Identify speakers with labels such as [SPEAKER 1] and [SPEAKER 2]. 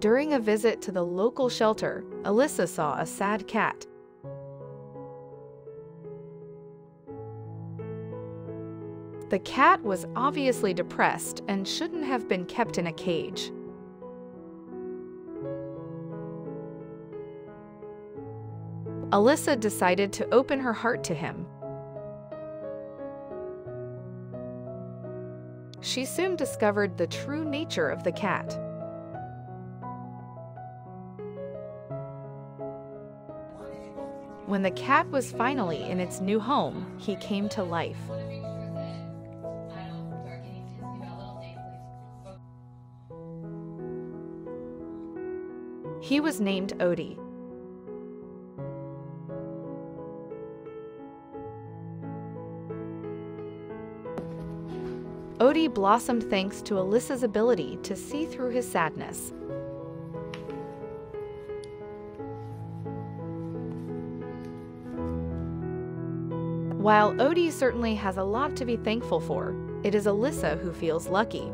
[SPEAKER 1] During a visit to the local shelter, Alyssa saw a sad cat. The cat was obviously depressed and shouldn't have been kept in a cage. Alyssa decided to open her heart to him. She soon discovered the true nature of the cat. When the cat was finally in its new home, he came to life. He was named Otie. Otie blossomed thanks to Alyssa's ability to see through his sadness. While Otie certainly has a lot to be thankful for, it is Alyssa who feels lucky.